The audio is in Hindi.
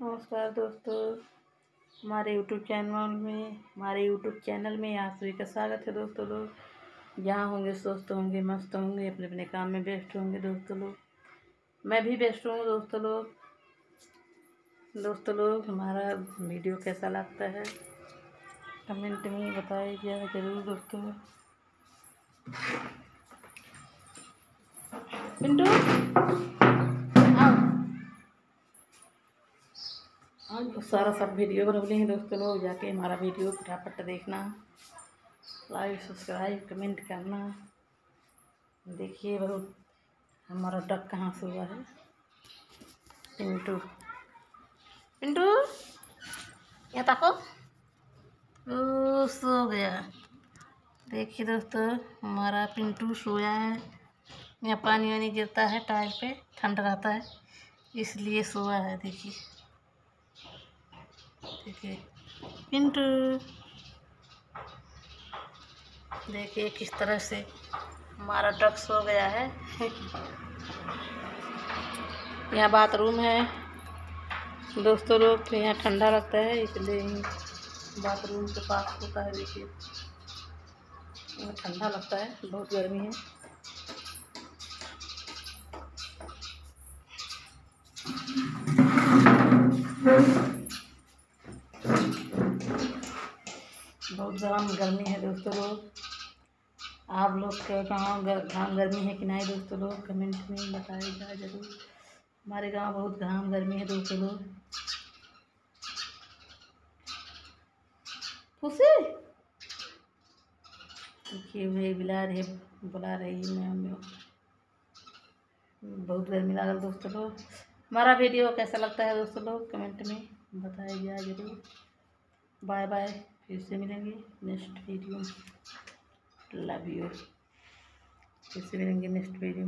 नमस्कार दोस्तों, हमारे यूट्यूब चैनल में, हमारे यूट्यूब चैनल में आप सभी का स्वागत है दोस्तों लोग। जहाँ होंगे, स्वस्थ होंगे, मस्त होंगे अपने अपने काम में बेस्ट होंगे दोस्तों लोग। मैं भी बेस्ट हूँ दोस्तों लोग। दोस्तों लोग, हमारा वीडियो कैसा लगता है? कमेंट में बताइएगा ज़रूर दोस्तों। पिंटू बहुत सारा सब वीडियो बनौले हैं दोस्तों लोग, जाके हमारा वीडियो फटाफट देखना लाइक सब्सक्राइब कमेंट करना। देखिए बहुत, हमारा डक कहाँ से हुआ है? पिंटू। पिंटू? यहाँ तको। सो गया। देखिए दोस्तों, हमारा पिंटू सोया है। यहाँ पानी वानी गिरता है, टाइल पे, ठंड रहता है, इसलिए सोया है, देखिए। देखिए पिंटू देखिए किस तरह से हमारा डक्स हो गया है। यहाँ बाथरूम है। दोस्तों लोग तो यहाँ ठंडा लगता है, इसलिए बाथरूम के पास होता है। देखिए ठंडा लगता है, बहुत गर्मी है। बहुत गर्म गर्मी है दोस्तों लोग। आप लोग के गाँव घाम गर्मी है कि नहीं दोस्तों लोग? कमेंट में बताइएगा ज़रूर। हमारे गाँव बहुत घाम गर्मी है दोस्तों लोग। खुशी देखिए वे बुला रहे बुला रही मैं, हमें बहुत गर्मी लगा दोस्तों लोग। हमारा वीडियो कैसा लगता है दोस्तों लोग? कमेंट में बताइएगा ज़रूर। Bye bye. फिर से मिलेंगे नेक्स्ट वीडियो लव यू फिर से मिलेंगे नेक्स्ट वीडियो